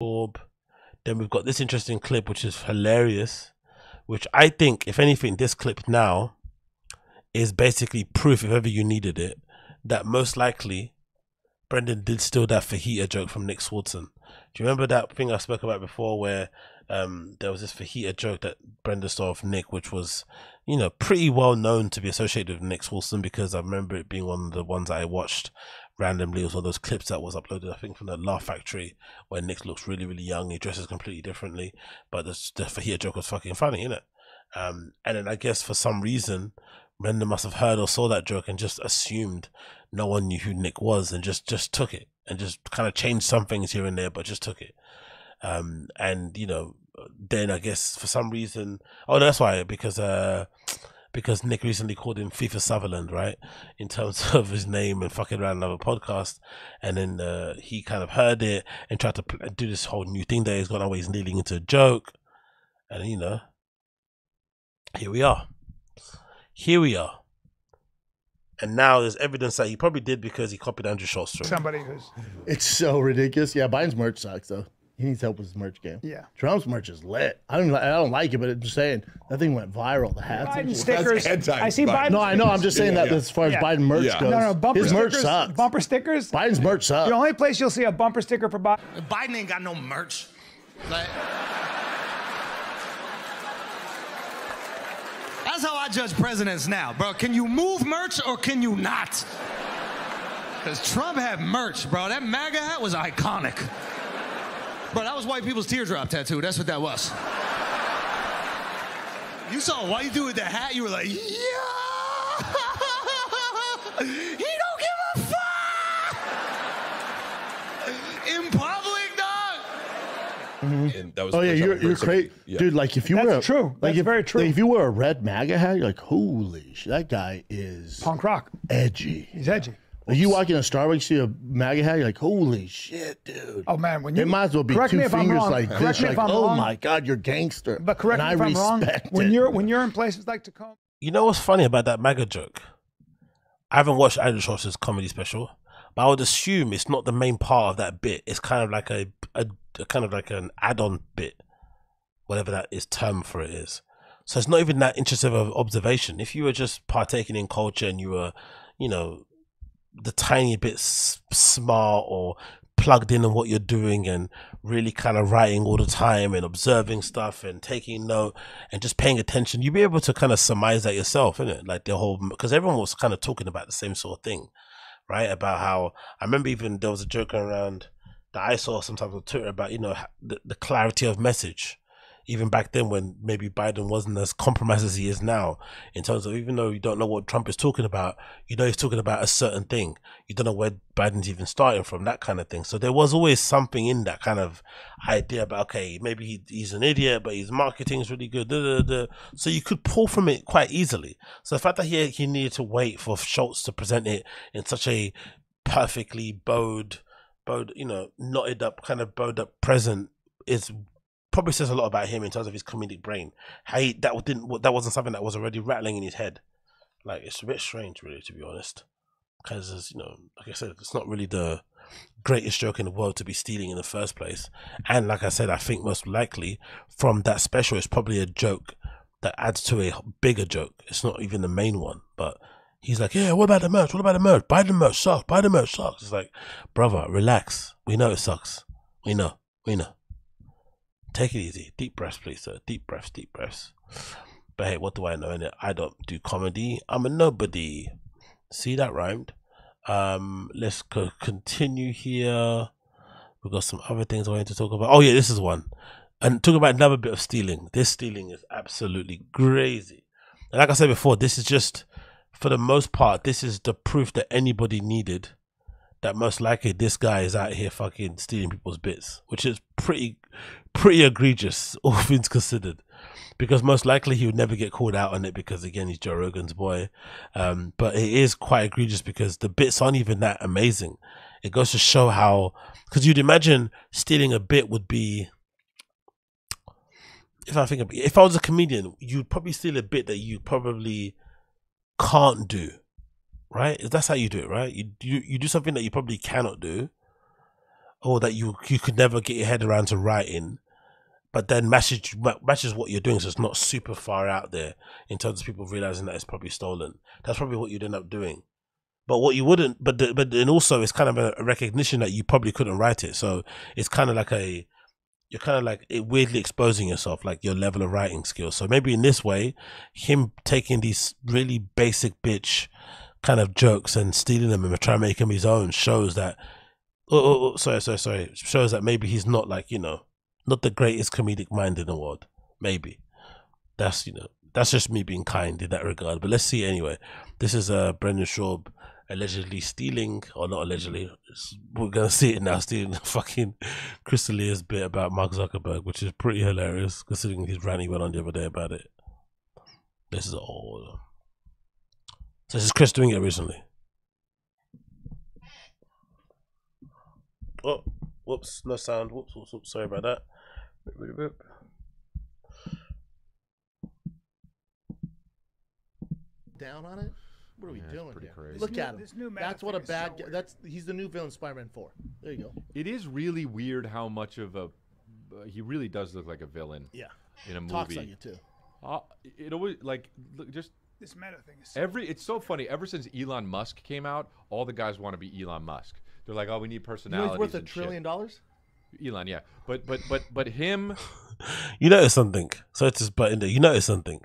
orb. Then we've got this interesting clip, which is hilarious. Which I think, if anything, this clip now is basically proof, if ever you needed it, that most likely Brendan did steal that fajita joke from Nick Swardson. Do you remember that thing I spoke about before where um, there was this fajita joke that Brendan stole from Nick, which was, you know, pretty well known to be associated with Nick Swardson because I remember it being one of the ones I watched randomly. Of those clips that was uploaded, I think, from the Laugh Factory where Nick looks really, really young. He dresses completely differently, but the, the fajita joke was fucking funny, innit? Um, and then I guess for some reason, Brendan must have heard or saw that joke and just assumed no one knew who Nick was and just just took it and just kind of changed some things here and there, but just took it. Um, and you know, then I guess for some reason, oh, that's why because uh, because Nick recently called him FIFA Sutherland, right, in terms of his name and fucking around another podcast, and then uh, he kind of heard it and tried to do this whole new thing that he's got always leading into a joke, and you know, here we are, here we are. And now there's evidence that he probably did because he copied Andrew Schulz. Somebody who's. It's so ridiculous. Yeah, Biden's merch sucks though. He needs help with his merch game. Yeah. Trump's merch is lit. I don't. I don't like it, but I'm just saying that thing went viral. The hats. Biden shit. stickers. I see Biden. No, I know. I'm just saying Yeah, that yeah. as far as Yeah. Biden merch Yeah. goes, No, no, bumper his merch stickers. sucks. Bumper stickers. Biden's merch sucks. The only place you'll see a bumper sticker for Biden. Biden ain't got no merch. Like, that's how I judge presidents now, bro. Can you move merch or can you not? Because Trump had merch, bro. That MAGA hat was iconic. Bro, that was white people's teardrop tattoo. That's what that was. You saw a white dude with that hat, you were like, yeah! he don't give a fuck! In public, dog! Mm-hmm. And that was Oh yeah, you're you're crazy, yeah. dude. Like if you That's were a, true. Like That's if, very true. Like if you were a red MAGA hat, you're like, holy shit, that guy is Punk rock. edgy. He's edgy. Like you walk in a Starbucks, see a MAGA hat, you're like, holy shit, dude. Oh man, when you It might as well be correct two me if I'm fingers wrong, like correct this. me Like, I'm oh wrong, my god, you're gangster. But correct and me if I I'm wrong. respect When you're when you're in places like Tacoma, You know what's funny about that MAGA joke? I haven't watched Andrew Schulz's comedy special, but I would assume it's not the main part of that bit. It's kind of like a, a, a kind of like an add-on bit, whatever that is term for it is. So it's not even that interesting of observation. If you were just partaking in culture and you were, you know, the tiny bit s- smart or plugged in on what you're doing and really kind of writing all the time and observing stuff and taking note and just paying attention, you'll be able to kind of surmise that yourself, innit? Like the whole, because everyone was kind of talking about the same sort of thing, right? About how, I remember even there was a joke around that I saw sometimes on Twitter about, you know, the, the clarity of message. Even back then, when maybe Biden wasn't as compromised as he is now, in terms of even though you don't know what Trump is talking about, you know he's talking about a certain thing. You don't know where Biden's even starting from, that kind of thing. So there was always something in that kind of idea about okay, maybe he, he's an idiot, but his marketing is really good. So you could pull from it quite easily. So the fact that he he needed to wait for Schulz to present it in such a perfectly bowed, bowed, you know, knotted up kind of bowed up present is probably says a lot about him in terms of his comedic brain. How he, that didn't that wasn't something that was already rattling in his head. Like it's a bit strange, really, to be honest. Because you know, like I said, it's not really the greatest joke in the world to be stealing in the first place. And like I said, I think most likely from that special, it's probably a joke that adds to a bigger joke. It's not even the main one, but. He's like, yeah, what about the merch? What about the merch? Buy the merch sucks. Buy the merch sucks. It's like, brother, relax. We know it sucks. We know. We know. Take it easy. Deep breaths, please, sir. Deep breaths, deep breaths. But hey, what do I know? I don't do comedy. I'm a nobody. See that rhymed. Um, let's co- continue here. We've got some other things I wanted to talk about. Oh yeah, this is one. And talk about another bit of stealing. This stealing is absolutely crazy. And like I said before, this is just for the most part, this is the proof that anybody needed that most likely this guy is out here fucking stealing people's bits, which is pretty pretty egregious, all things considered. Because most likely he would never get called out on it because again he's Joe Rogan's boy. Um, but it is quite egregious because the bits aren't even that amazing. It goes to show how because you'd imagine stealing a bit would be if I think if I was a comedian, you'd probably steal a bit that you probably can't do, right? That's how you do it, right? You you you do something that you probably cannot do, or that you you could never get your head around to writing, but then matches matches what you're doing, so it's not super far out there in terms of people realizing that it's probably stolen. That's probably what you'd end up doing. But what you wouldn't, but the, but then also it's kind of a, recognition that you probably couldn't write it. So it's kind of like a you're kind of like weirdly exposing yourself, like your level of writing skills. So maybe in this way, him taking these really basic bitch kind of jokes and stealing them and trying to make them his own shows that. Oh, oh, oh, sorry, sorry, sorry. Shows that maybe he's not like you know, not the greatest comedic mind in the world. Maybe that's you know that's just me being kind in that regard. But let's see anyway. This is uh Brendan Schaub allegedly stealing, or not allegedly, we're gonna see it now, stealing the fucking Chris D'Elia's bit about Mark Zuckerberg, which is pretty hilarious considering his rant he went on the other day about it. This is all. So this is Chris doing it recently. Oh, whoops, no sound. Whoops, whoops, whoops. Sorry about that. Down on it. What are we Yeah, it's doing pretty here? crazy. Look This new- at him. this new That's what a thing is so bad. guy weird. that's he's the new villain, Spider-Man Four. There you go. It is really weird how much of a uh, he really does look like a villain Yeah. in a movie. Talks like it too. Uh, it always like look, just This meta thing is. So every. It's so funny. Ever since Elon Musk came out, all the guys want to be Elon Musk. They're like, oh, we need You know personalities. he's worth a and shit." trillion dollars. Elon, yeah, but but but but him. You notice something. So it's just but in there. You notice something.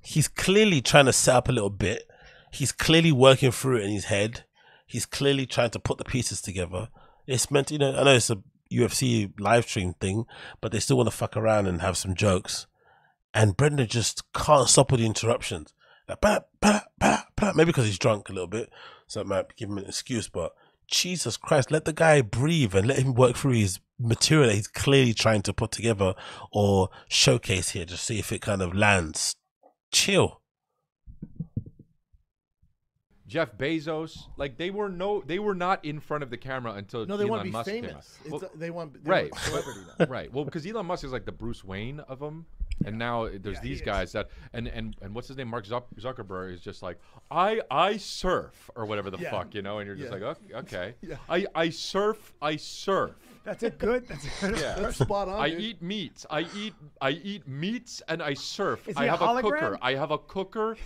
He's clearly trying to set up a little bit. He's clearly working through it in his head. He's clearly trying to put the pieces together. It's meant, you know. I know it's a UFC live stream thing, but they still want to fuck around and have some jokes. And Brendan just can't stop with the interruptions. Like, bah, bah, bah, bah. Maybe because he's drunk a little bit, so it might give him an excuse. But Jesus Christ, let the guy breathe and let him work through his material that he's clearly trying to put together or showcase here. to see if it kind of lands. Chill. Jeff Bezos, like they were no, they were not in front of the camera until No, they Elon want to be Musk famous. It's Well, a- they want they right, want celebrity now. right. Well, because Elon Musk is like the Bruce Wayne of them, and now there's Yeah, he these is. guys that and and and what's his name? Mark Zuckerberg is just like I I surf or whatever the Yeah. fuck you know, and you're just Yeah. like okay, okay. Yeah. I I surf, I surf. That's a good. That's a good. Yeah. That's spot on. I dude. eat meats. I eat I eat meats and I surf. Is I a have a cooker. I have a cooker.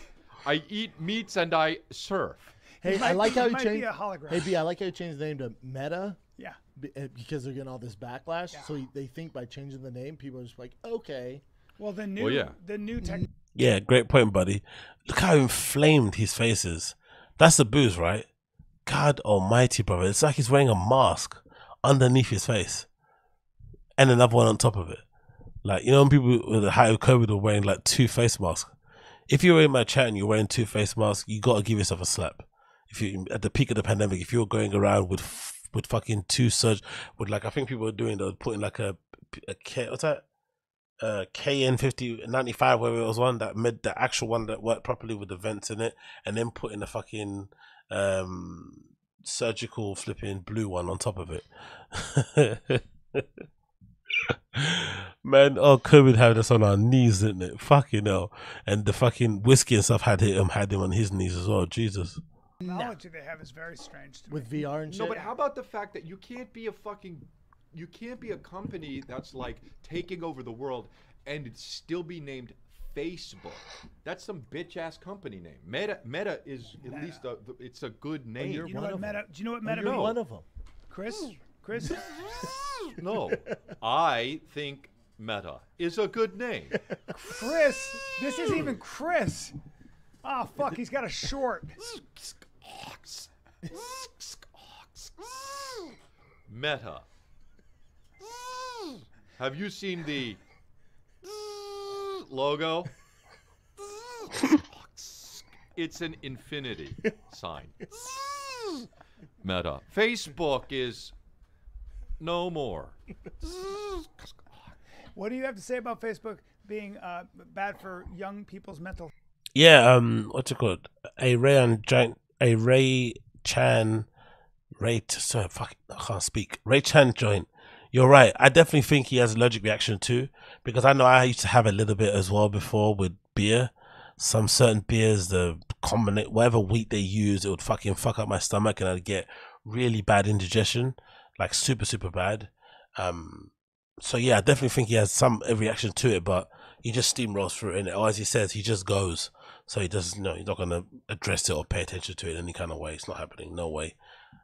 I eat meats and I surf. Hey, I like how you might changed. be hologram. Hey, B, I like how you changed the name to Meta Yeah. uh, because they're getting all this backlash. So they think by changing the name, people are just like, okay. Well, the new. yeah. The new tech. Yeah, great point, buddy. Look how inflamed his face is. That's the booze, right? God almighty, brother. It's like he's wearing a mask underneath his face. And another one on top of it. Like, you know, when people with the height of COVID are wearing like two face masks. If you're in my chat and you're wearing two face masks, you got to give yourself a slap. If you at the peak of the pandemic, if you're going around with with fucking two surge, with like I think people were doing, they were putting like a, a K, what's that? Uh, KN fifty ninety five, where it was one that made the actual one that worked properly with the vents in it, and then putting the fucking um surgical flipping blue one on top of it. Man, oh, COVID had us on our knees, didn't it? Fucking hell. And the fucking whiskey and stuff had him had him on his knees as well. Jesus. technology they have is very strange to me. With VR and shit. No, but how about the fact that you can't be a fucking, you can't be a company that's like taking over the world and still be named Facebook. That's some bitch ass company name. Meta, Meta is at least a, it's a good name. you're You know one what of 'em. meta? Do you know what Oh, meta you're means? one of them. Chris. Chris. no, I think Meta is a good name. Chris. This isn't even Chris. Oh fuck! He's got a short. Meta. Have you seen the logo? It's an infinity sign. Meta. Facebook is no more. What do you have to say about Facebook being uh, bad for young people's mental? Yeah, um, what's it called? A Ray and Giant, a Ray Chan, Ray. T- sorry, fuck, I can't speak. Ray Chan joint. You're right. I definitely think he has allergic reaction too, because I know I used to have a little bit as well before with beer. Some certain beers, the combinate whatever wheat they use, it would fucking fuck up my stomach, and I'd get really bad indigestion. Like super super bad. Um, so yeah, I definitely think he has some reaction to it, but he just steamrolls through it. Or as he says, he just goes. So he doesn't, know, he's not gonna address it or pay attention to it in any kind of way. It's not happening. No way.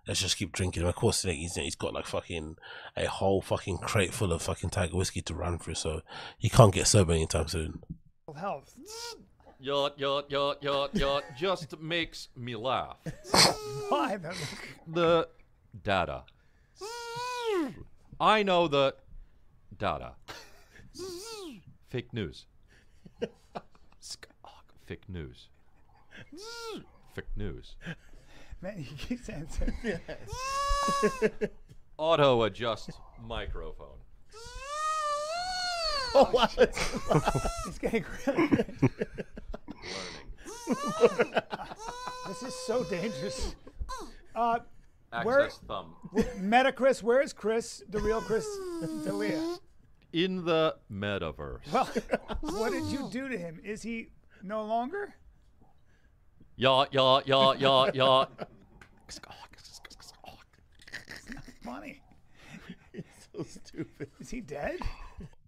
Let's just keep drinking. Of course, he's he's got like fucking a whole fucking crate full of fucking tiger whiskey to run through, so he can't get sober anytime soon. Health. Yacht, yacht, yacht, yacht, yacht just makes me laugh. Why? The, The data. I know the data. Fake news. Fake news. Fake news. man, you keep saying so. Auto adjust microphone. Oh, wow. it's getting really good. Learning. This is so dangerous. Uh, Access Where- thumb. Meta Chris, where is Chris, the real Chris D'Elia? In the metaverse. Well, what did you do to him? Is he no longer? Yacht, yacht, yacht, yacht, yacht. Funny. so stupid. Is he dead?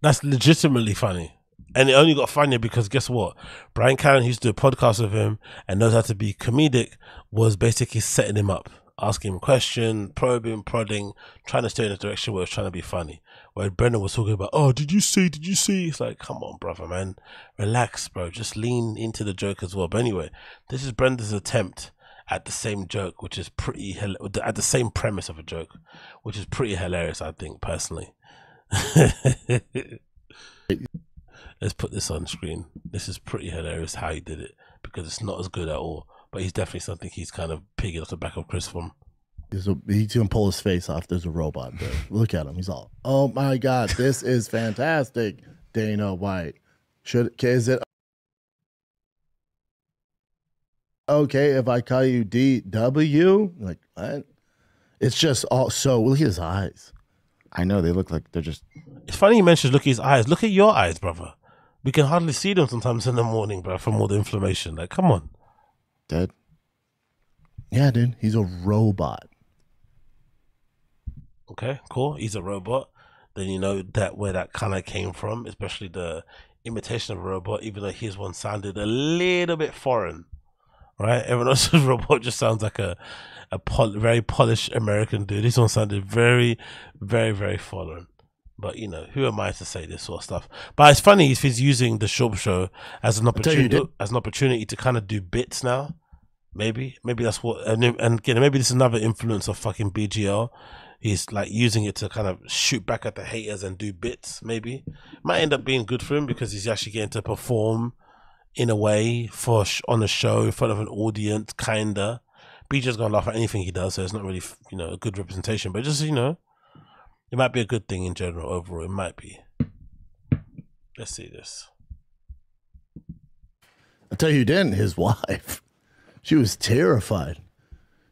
That's legitimately funny. And it only got funnier because guess what? Bryan Callen, who used to do a podcast with him and knows how to be comedic, was basically setting him up, asking him questions, probing, prodding, trying to steer in a direction where it was trying to be funny. Where Brendan was talking about, oh, did you see? Did you see? It's like, come on, brother, man. Relax, bro. Just lean into the joke as well. But anyway, this is Brendan's attempt at the same joke, which is pretty, at the same premise of a joke, which is pretty hilarious, I think, personally. Let's put this on screen. This is pretty hilarious how he did it because it's not as good at all. But he's definitely something he's kind of pigging off the back of Chris from. He's, a, gonna pull his face off. There's a robot there. Look at him. He's all, "Oh my god, this is fantastic." Dana White. Should is it okay if I call you DW? Like what? It's just all so. Look at his eyes. I know they look like they're just. It's funny you mentioned look at his eyes. Look at your eyes, brother. We can hardly see them sometimes in the morning, bro, from all the inflammation. Like, come on. Dead. Yeah, dude. He's a robot. Okay, cool. He's a robot. Then you know that where that kind of came from, especially the imitation of a robot, even though his one sounded a little bit foreign, right? Everyone else's robot just sounds like a a pol- very polished American dude. This one sounded very, very, very foreign. But you know, who am I to say this sort of stuff? But it's funny if he's using the Schaub Show as an opportunity as an opportunity to kind of do bits now. Maybe, maybe that's what, and, and again, maybe this is another influence of fucking BGL. He's like using it to kind of shoot back at the haters and do bits. Maybe might end up being good for him because he's actually getting to perform in a way for on a show in front of an audience, kinda. BJ's gonna laugh at anything he does, so it's not really you know a good representation. But just you know, it might be a good thing in general overall. It might be. Let's see this. I tell you, didn't his wife. She was terrified.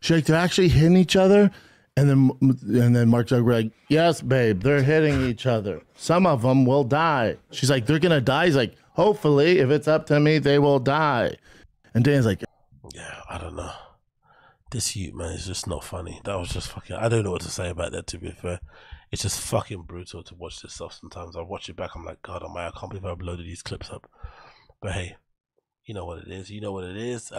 She like, they're actually hitting each other, and then and then Mark Zuckerberg, like, yes, babe, they're hitting each other. Some of them will die. She's like, they're gonna die. He's like, hopefully, if it's up to me, they will die. And Dan's like, Yeah, I don't know. This youth man is just not funny. That was just fucking. I don't know what to say about that. To be fair, it's just fucking brutal to watch this stuff. Sometimes I watch it back. I'm like, God, Almighty, I can't believe I uploaded these clips up. But hey, you know what it is. You know what it is. Uh,